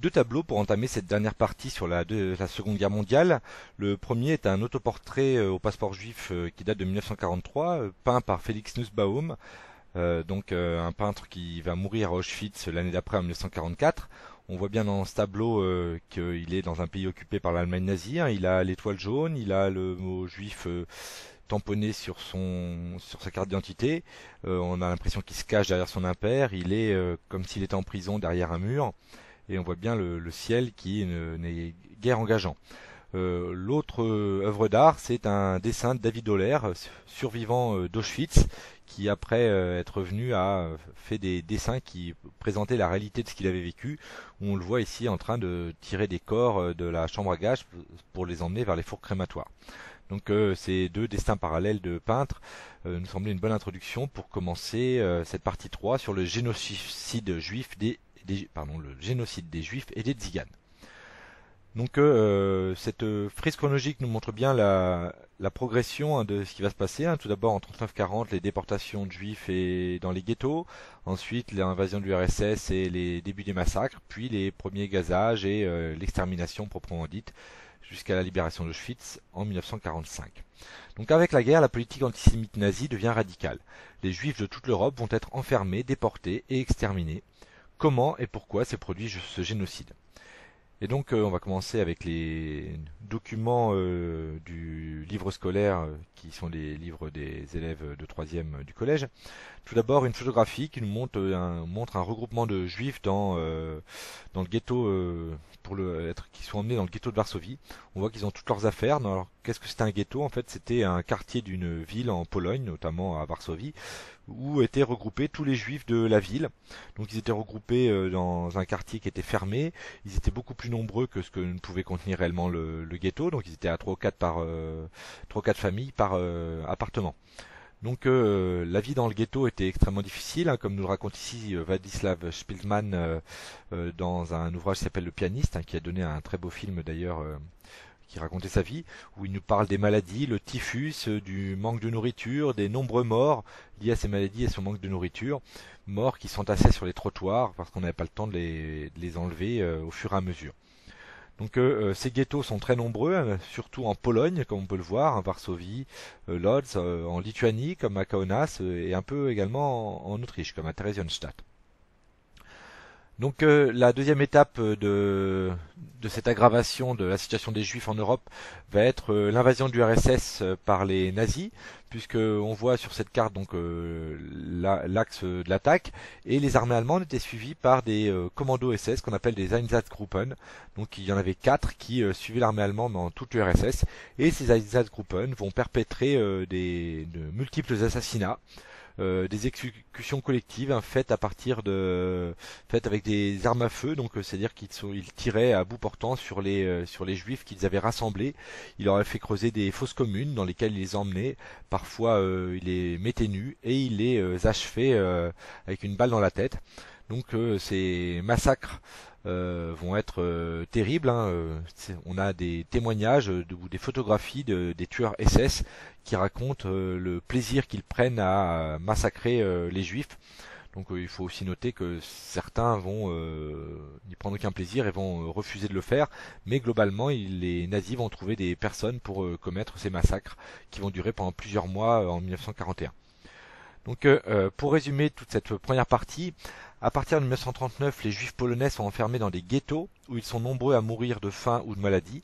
deux tableaux pour entamer cette dernière partie sur la, Seconde Guerre mondiale. Le premier est un autoportrait euh, au passeport juif euh, qui date de 1943, euh, peint par Félix Nussbaum, donc un peintre qui va mourir à Auschwitz l'année d'après en 1944. On voit bien dans ce tableau qu'il est dans un pays occupé par l'Allemagne nazie. Hein. Il a l'étoile jaune, il a le mot juif tamponné sur sur sa carte d'identité. on a l'impression qu'il se cache derrière son impère. Il est comme s'il était en prison derrière un mur et on voit bien le, ciel qui n'est guère engageant. Euh, l'autre euh, œuvre d'art, c'est un dessin de David Oller, survivant euh, d'Auschwitz, qui après être venu a fait des dessins qui présentaient la réalité de ce qu'il avait vécu. On le voit ici en train de tirer des corps de la chambre à gaz pour les emmener vers les fours crématoires. Donc ces deux destins parallèles de peintres nous semblaient une bonne introduction pour commencer cette partie 3 sur le génocide juif des le génocide des Juifs et des Tziganes. Donc euh, cette frise chronologique nous montre bien la, progression hein, de ce qui va se passer. Hein. Tout d'abord en 39-40 les déportations de juifs et dans les ghettos, ensuite l'invasion du RSS et les débuts des massacres, puis les premiers gazages et euh, l'extermination proprement dite jusqu'à la libération d'Auschwitz en 1945. Donc avec la guerre, la politique antisémite nazie devient radicale. Les juifs de toute l'Europe vont être enfermés, déportés et exterminés comment et pourquoi s'est produit ce génocide. Et donc euh, on va commencer avec les documents euh, du livre scolaire euh, qui sont les livres des élèves de troisième du collège. Tout d'abord une photographie qui nous montre un, montre un regroupement de juifs dans, dans le ghetto pour le, être, qui sont emmenés dans le ghetto de Varsovie. On voit qu'ils ont toutes leurs affaires. Alors qu'est-ce que c'était un ghetto? En fait c'était un quartier d'une ville en Pologne, notamment à Varsovie, où étaient regroupés tous les juifs de la ville. Donc ils étaient regroupés euh, dans un quartier qui était fermé. Ils étaient beaucoup plus nombreux que ce que ne pouvait contenir réellement le, ghetto. Donc ils étaient à 3 ou 4 par euh, 3 ou 4 familles par euh, appartement. Donc euh, la vie dans le ghetto était extrêmement difficile, hein, comme nous le raconte ici Vladislav Spielmann dans un ouvrage qui s'appelle Le pianiste, hein, qui a donné un très beau film d'ailleurs qui racontait sa vie, où il nous parle des maladies, le typhus, euh, du manque de nourriture, des nombreux morts liés à ces maladies et ce manque de nourriture, morts qui s'entassaient sur les trottoirs parce qu'on n'avait pas le temps de les, enlever euh, au fur et à mesure. Donc euh, ces ghettos sont très nombreux, hein, surtout en Pologne, comme on peut le voir, en Varsovie, Lodz, en Lituanie, comme à Kaunas, et un peu également en, en Autriche, comme à Theresienstadt. Donc euh, la deuxième étape euh, de, cette aggravation de la situation des juifs en Europe va être euh, l'invasion du RSS par les nazis, puisque on voit sur cette carte donc l'axe de l'attaque, et les armées allemandes étaient suivies par des commandos SS qu'on appelle des Einsatzgruppen. Donc il y en avait quatre qui suivaient l'armée allemande dans toute l'URSS, et ces Einsatzgruppen vont perpétrer des, de multiples assassinats. Euh, des exécutions collectives hein, faites à partir de faites avec des armes à feu donc euh, c'est à dire qu'ils ils tiraient à bout portant sur les euh, sur les juifs qu'ils avaient rassemblés. Il leur avait fait creuser des fosses communes dans lesquelles ils les emmenaient. Parfois il les mettait nus et il les achevait avec une balle dans la tête. Donc ces massacres euh, vont être euh, terribles. Hein, euh, on a des témoignages ou des photographies de, des tueurs SS qui racontent le plaisir qu'ils prennent à massacrer les juifs. Donc il faut aussi noter que certains vont n'y prendre aucun plaisir et vont refuser de le faire, mais globalement les nazis vont trouver des personnes pour commettre ces massacres qui vont durer pendant plusieurs mois en 1941. Donc pour résumer toute cette première partie, à partir de 1939, les juifs polonais sont enfermés dans des ghettos où ils sont nombreux à mourir de faim ou de maladie.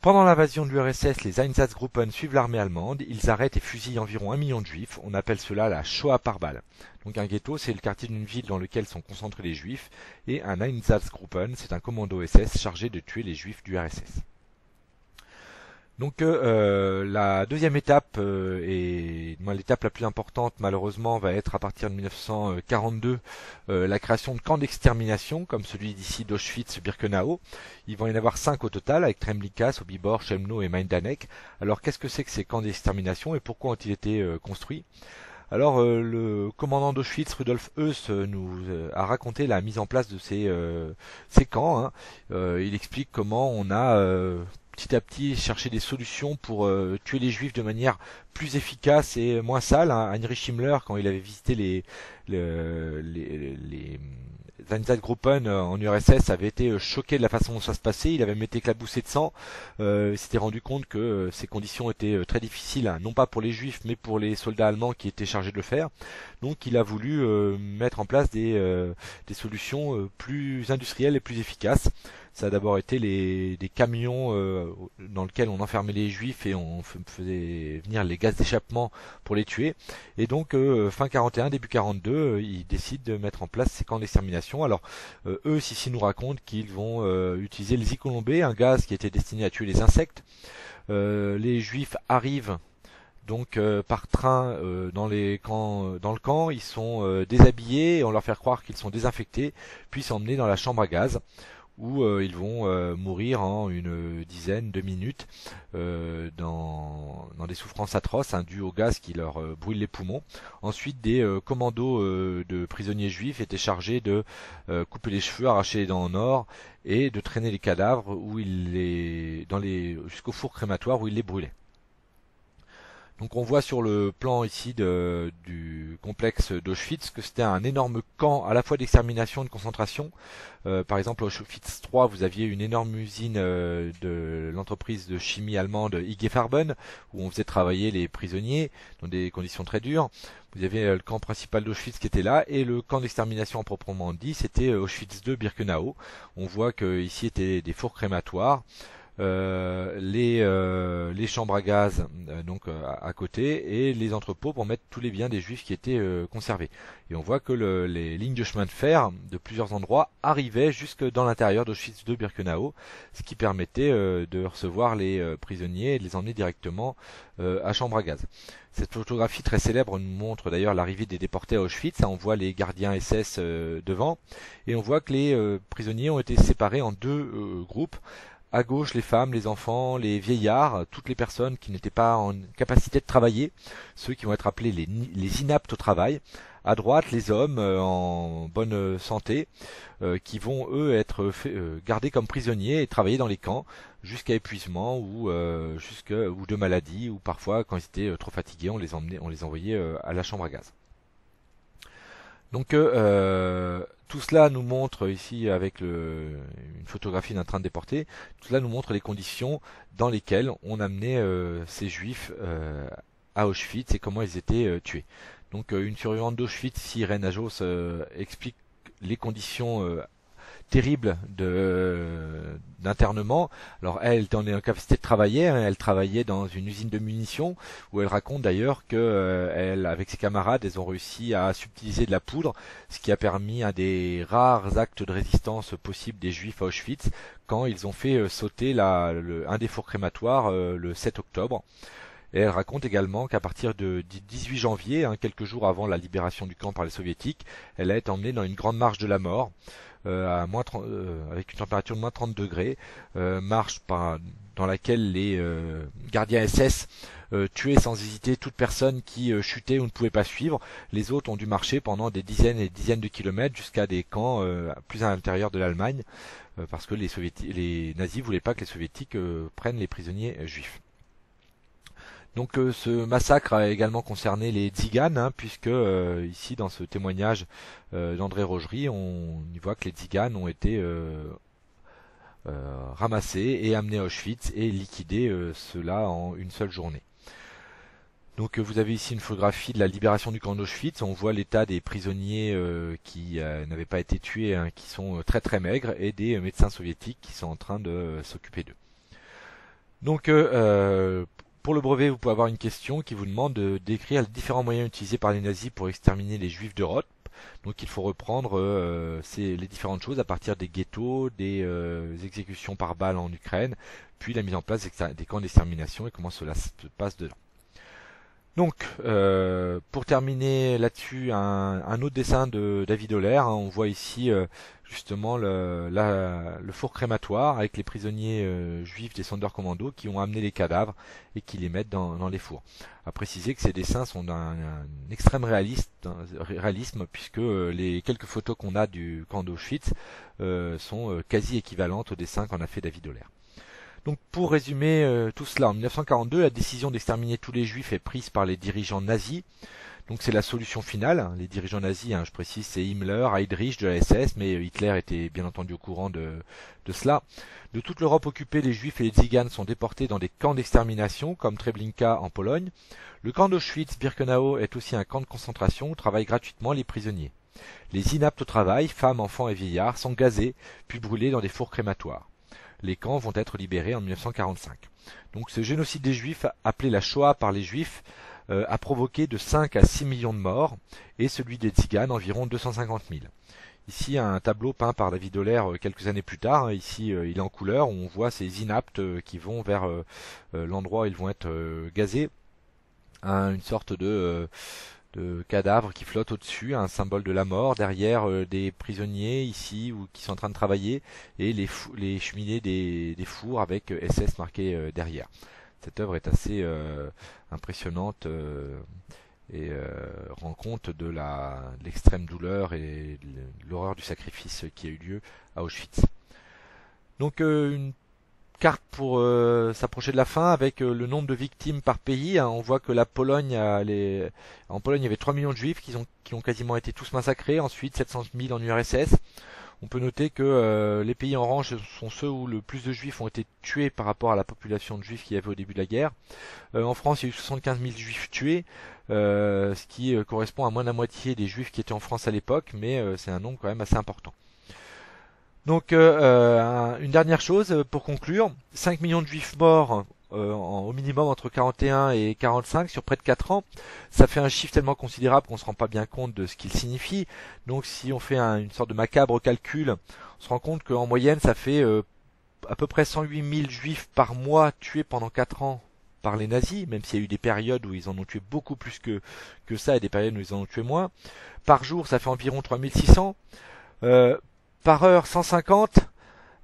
Pendant l'invasion de l'URSS, les Einsatzgruppen suivent l'armée allemande, ils arrêtent et fusillent environ un million de juifs, on appelle cela la Shoah par balle. Donc un ghetto, c'est le quartier d'une ville dans lequel sont concentrés les juifs, et un Einsatzgruppen, c'est un commando SS chargé de tuer les juifs du RSS. Donc euh, euh, la deuxième étape euh, et l'étape la plus importante malheureusement va être à partir de 1942 la création de camps d'extermination comme celui d'ici d'Auschwitz-Birkenau. Il va y en avoir cinq au total avec Tremlika, Sobibor, Chemno et Majdanek. Alors qu'est-ce que c'est que ces camps d'extermination et pourquoi ont-ils été construits? Alors le commandant d'Auschwitz, Rudolf Heuss, nous a raconté la mise en place de ces, ces camps. Hein. il explique comment on a petit à petit chercher des solutions pour euh, tuer les juifs de manière plus efficace et moins sale. Hein. Heinrich Himmler, quand il avait visité les, les, Einsatzgruppen en URSS avait été choqué de la façon dont ça se passait. Il avait même été éclaboussé de sang. il s'était rendu compte que ces conditions étaient très difficiles, hein, non pas pour les juifs, mais pour les soldats allemands qui étaient chargés de le faire. Donc il a voulu mettre en place des, des solutions plus industrielles et plus efficaces. Ça a d'abord été les, des camions euh, dans lesquels on enfermait les juifs et on faisait venir les gaz d'échappement pour les tuer. Et donc euh, fin 41, début 42, euh, ils décident de mettre en place ces camps d'extermination. Alors eux, ici nous racontent qu'ils vont utiliser le zikolombé, un gaz qui était destiné à tuer les insectes. les juifs arrivent donc par train dans les camps dans le camp, ils sont déshabillés, on leur fait croire qu'ils sont désinfectés, puis sont emmenés dans la chambre à gaz où euh, ils vont euh, mourir en une dizaine de minutes euh, dans, des souffrances atroces hein, dues au gaz qui leur brûle les poumons. Ensuite, des commandos de prisonniers juifs étaient chargés de couper les cheveux, arracher les dents en or et de traîner les cadavres où ils les, dans les, jusqu'au four crématoire où ils les brûlaient. Donc on voit sur le plan ici du complexe d'Auschwitz que c'était un énorme camp à la fois d'extermination et de concentration. Euh, par exemple, Auschwitz 3, vous aviez une énorme usine euh, de l'entreprise de chimie allemande IG Farben, où on faisait travailler les prisonniers dans des conditions très dures. Vous avez euh, le camp principal d'Auschwitz qui était là, et le camp d'extermination proprement dit, c'était Auschwitz 2 Birkenau. On voit que ici étaient des fours crématoires. Euh, les, euh, les chambres à gaz euh, donc à, côté et les entrepôts pour mettre tous les biens des juifs qui étaient conservés. Et on voit que le, les lignes de chemin de fer de plusieurs endroits arrivaient jusque dans l'intérieur d'Auschwitz de Birkenau, ce qui permettait de recevoir les prisonniers et de les emmener directement à chambre à gaz. Cette photographie très célèbre nous montre d'ailleurs l'arrivée des déportés à Auschwitz. On voit les gardiens SS devant et on voit que les prisonniers ont été séparés en deux groupes à gauche, les femmes, les enfants, les vieillards, toutes les personnes qui n'étaient pas en capacité de travailler, ceux qui vont être appelés les, inaptes au travail. À droite, les hommes euh, en bonne santé, euh, qui vont eux être euh, gardés comme prisonniers et travailler dans les camps jusqu'à épuisement ou jusqu'à ou de maladie ou parfois quand ils étaient trop fatigués, on les emmenait, on les envoyait à la chambre à gaz. Donc euh, tout cela nous montre ici avec le, une photographie d'un train de déporté, tout cela nous montre les conditions dans lesquelles on amenait euh, ces juifs euh, à Auschwitz et comment ils étaient tués. Donc une survivante d'Auschwitz, Irène Ajos, explique les conditions terrible d'internement. Alors elle était en capacité de travailler, hein. elle travaillait dans une usine de munitions où elle raconte d'ailleurs que euh, elle, avec ses camarades, elles ont réussi à subtiliser de la poudre, ce qui a permis un des rares actes de résistance possibles des Juifs à Auschwitz quand ils ont fait euh, sauter un des fours crématoires euh, le 7 octobre. Et elle raconte également qu'à partir de 18 janvier, hein, quelques jours avant la libération du camp par les soviétiques, elle a été emmenée dans une grande marche de la mort. Euh, à moins euh, avec une température de moins 30 degrés, euh, marche dans laquelle les gardiens SS tuaient sans hésiter toute personne qui chutait ou ne pouvait pas suivre. Les autres ont dû marcher pendant des dizaines et des dizaines de kilomètres jusqu'à des camps plus à l'intérieur de l'Allemagne, parce que les, les nazis voulaient pas que les soviétiques prennent les prisonniers juifs. Donc euh, ce massacre a également concerné les Tziganes, hein, puisque euh, ici dans ce témoignage euh, d'André Rogerie, on y voit que les Tziganes ont été ramassés et amenés à Auschwitz et liquidés cela en une seule journée. Donc vous avez ici une photographie de la libération du camp d'Auschwitz. On voit l'état des prisonniers qui n'avaient pas été tués, hein, qui sont très très maigres, et des médecins soviétiques qui sont en train de s'occuper d'eux. Donc pour le brevet, vous pouvez avoir une question qui vous demande de décrire les différents moyens utilisés par les nazis pour exterminer les juifs d'Europe. Donc il faut reprendre euh, les différentes choses à partir des ghettos, des euh, exécutions par balles en Ukraine, puis la mise en place des camps d'extermination et comment cela se passe dedans. Donc, euh, pour terminer là-dessus, un, autre dessin de David Oller. Hein, on voit ici euh, justement le, le, four crématoire avec les prisonniers euh, juifs des Sonderkommando qui ont amené les cadavres et qui les mettent dans, les fours. À préciser que ces dessins sont d'un extrême réalisme puisque les quelques photos qu'on a du camp d'Auschwitz sont quasi équivalentes aux dessins qu'en a fait David Oller. Donc pour résumer euh, tout cela, en 1942, la décision d'exterminer tous les juifs est prise par les dirigeants nazis. Donc c'est la solution finale. Les dirigeants nazis, hein, je précise, c'est Himmler, Heydrich de la SS, mais euh, Hitler était bien entendu au courant de, de cela. De toute l'Europe occupée, les juifs et les tziganes sont déportés dans des camps d'extermination, comme Treblinka en Pologne. Le camp d'Auschwitz-Birkenau est aussi un camp de concentration où travaillent gratuitement les prisonniers. Les inaptes au travail, femmes, enfants et vieillards, sont gazés, puis brûlés dans des fours crématoires les camps vont être libérés en 1945. Donc ce génocide des juifs, appelé la Shoah par les juifs, euh, a provoqué de 5 à 6 millions de morts, et celui des tziganes environ 250 000. Ici un tableau peint par David Doller euh, quelques années plus tard, ici euh, il est en couleur, on voit ces inaptes qui vont vers l'endroit où ils vont être gazés, une sorte de de cadavres qui flottent au-dessus, un symbole de la mort, derrière euh, des prisonniers ici ou qui sont en train de travailler et les, les cheminées des, fours avec SS euh, marqué euh, derrière. Cette œuvre est assez impressionnante et rend compte de l'extrême douleur et l'horreur du sacrifice qui a eu lieu à Auschwitz. Donc une carte pour euh, s'approcher de la fin avec euh, le nombre de victimes par pays. Hein. On voit que la Pologne, a les... en Pologne, il y avait 3 millions de juifs qui ont, quasiment été tous massacrés. Ensuite, 700 000 en URSS. On peut noter que euh, les pays en orange sont ceux où le plus de juifs ont été tués par rapport à la population de juifs qu'il y avait au début de la guerre. en France, il y a eu 75 000 juifs tués, ce qui correspond à moins de la moitié des juifs qui étaient en France à l'époque, mais c'est un nombre quand même assez important. Donc euh, euh, une dernière chose euh, pour conclure, 5 millions de juifs morts au minimum entre 41 et 45 sur près de 4 ans, ça fait un chiffre tellement considérable qu'on ne se rend pas bien compte de ce qu'il signifie. Donc si on fait une sorte de macabre calcul, on se rend compte qu'en moyenne ça fait à peu près 108 000 juifs par mois tués pendant 4 ans par les nazis, même s'il y a eu des périodes où ils en ont tué beaucoup plus que, que ça et des périodes où ils en ont tué moins. Par jour, ça fait environ 3600. Euh, par heure 150,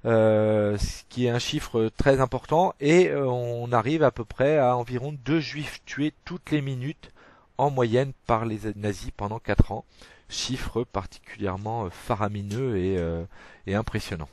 euh, ce qui est un chiffre très important, et euh, on arrive à peu près à environ deux juifs tués toutes les minutes en moyenne par les nazis pendant 4 ans. Chiffre particulièrement faramineux et, euh, et impressionnant.